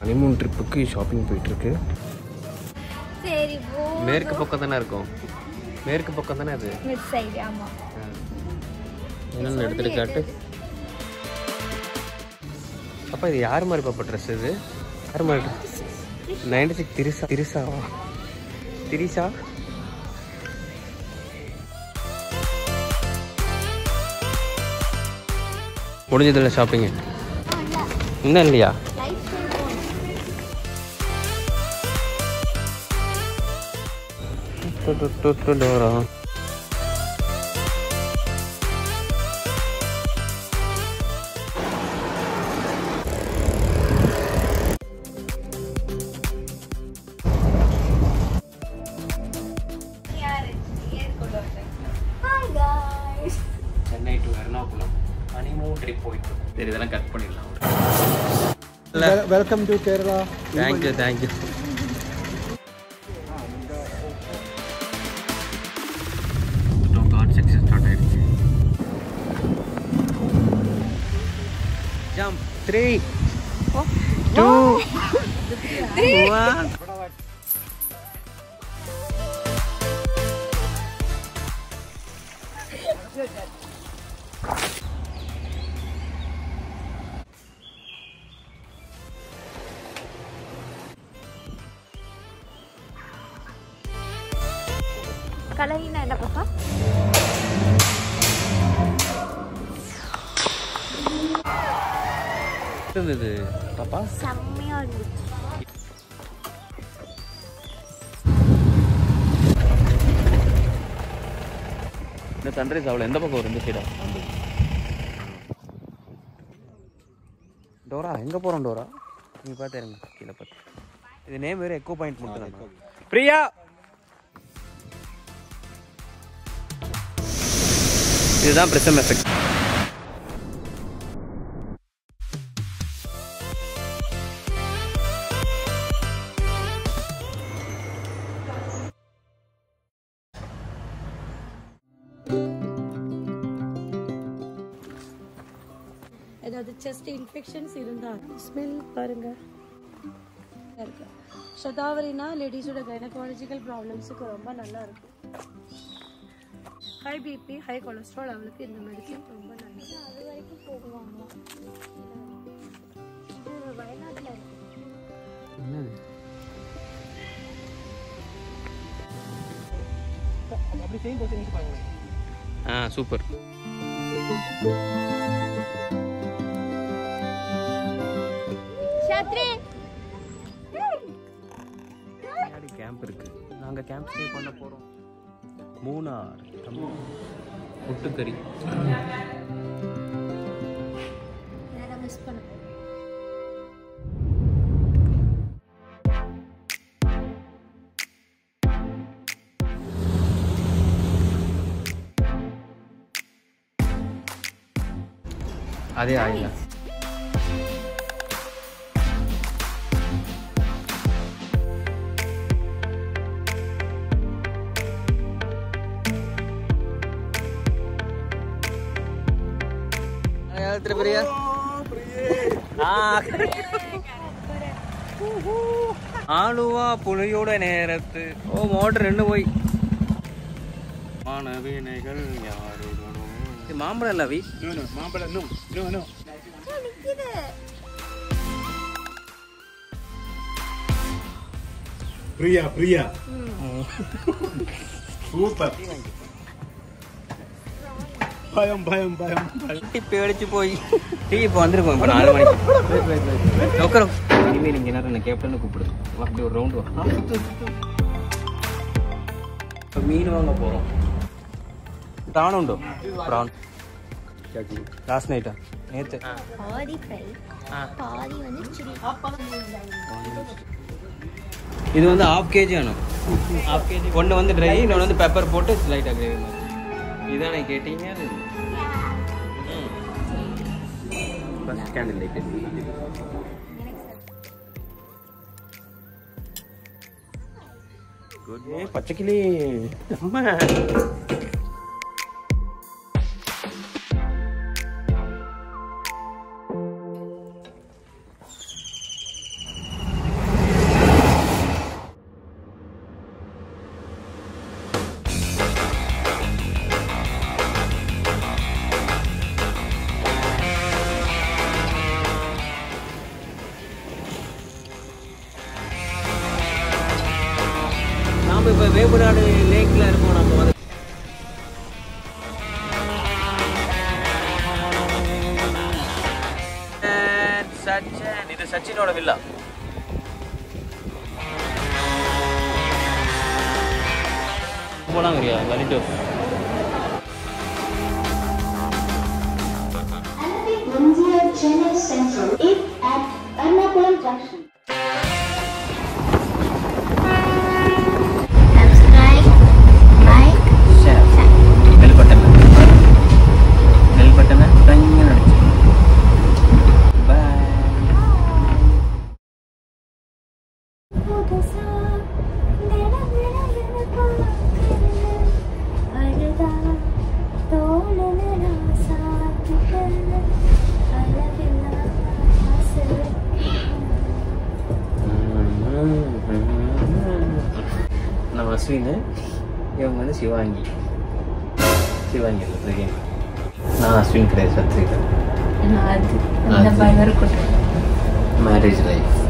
Honeymoon ட்ரிப்புக்கு shopping போயிட்டுருக்கு. சரி மேற்கு பக்கம் தானே இருக்கும்? மேற்கு பக்கம் தானே அது? மிஸ் சைடு ஆமா. என்னென்னு எடுத்துட்டு காட்டு. அப்பா இது யார் மாதிரி பாப்பா ட்ரெஸ் இது? யார் மாதிரி ட்ரெஸ் நைன்டி சிக்ஸ் திரிசா திரிசாவா திரிசா முடிஞ்சதில்ல ஷாப்பிங்கு இன்னும் இல்லையா? டு, டு, டு, to, Dora. Hi guys Chennai to Ernakulam honeymoon trip போயிட்டு சரி இதெல்லாம் கட் பண்ணிடலாம் welcome to Kerala thank you thank you Jump. Three. Oh. Two. Three. One. Kalahin na, nakaka? பாப்பா இருந்தது பாப்பா? செம்மையா இருந்துச்சு இந்த சன்ரைஸ் அவ்வளோ எந்த பக்கம் இருந்து சைடா டோரா எங்கே போகிறோம் டோரா? நீ பார்த்து இருங்க கீழே பார்த்து இது நேம் வேறு எக்கோ பாயிண்ட் மட்டும் தான். பிரியா! இதுதான் பிரசம் எஃபெக்ட் ஏதாவது செஸ்ட் இன்ஃபெக்ஷன்ஸ் இருந்தால் ஸ்மெல் பாருங்க. இருக்கு. சதாவரினா லேடிஸோட கைனகாலஜிக்கல் ப்ராப்ளம்ஸுக்கு ரொம்ப நல்லா இருக்கும் ஹை பிபி ஹை கொலஸ்ட்ரால் அவளுக்கு இந்த மெடிசன் ரொம்ப நல்லது. அது வரைக்கும் போடுவாங்களா இது வயநாட்டில் இருக்கு. ஆ சூப்பர் பின்னாடி கேம்ப் இருக்கு. நாங்க கேம்ப் ஸ்டே பண்ண போறோம். மூணார் முட்டுக்கறி. நான் மிஸ் பண்ண அதே ஆயில பிரியா ஆளுவா புலியோட நேரத்து. ஓ மோட்டர் ரெண்டு போய். மாணவினைகள் யாருடனும் இது மாம்பழம் இல்ல வி மாம்பழம் நோ நோ நோ. நிக்குது பிரியா பிரியா. சூப்பர். பயம் பயம் பயம். பயம் டீ பேடிச்சு போய். டீ இப்போ வந்திருக்கோம் இப்போ நாலு மணிக்கு உட்காரும் இனிமேல் நீங்கள் நேரம் என்ன கேப்டன்னு கூப்பிடு வா, அப்படி ஒரு ரவுண்டு வா. இப்போ மீன் வாங்க போகிறோம் ப்ரான் உண்டோ? ப்ரான் லாஸ்ட் நைட்டா நேற்று பாதி ஃப்ரை பாதி வந்து சில்லி இது வந்து ஹாஃப் கேஜி வேணும் ஹாஃப் கேஜி ஒன்று வந்து ட்ரை இன்னொன்று வந்து பெப்பர் போட்டு லைட்டாக கிரேவி மாதிரி. இதானே கேட்டீங்க? first candle light it. Good morning. Hey, Pachakili. பச்சைக்கிளி நம்ம வேம்புநாடு லேக்ல இருக்கோம் நம்ம வந்து. சச்சின் இது சச்சினோட வில்லா போலாங்கிறியா வலிட்டு India Aswin eh? Yang mana Siwangi? Siwangi tu lagi. Nah, Aswin kerja satu itu. Nah, ada. Ada banyak kotor. Marriage life.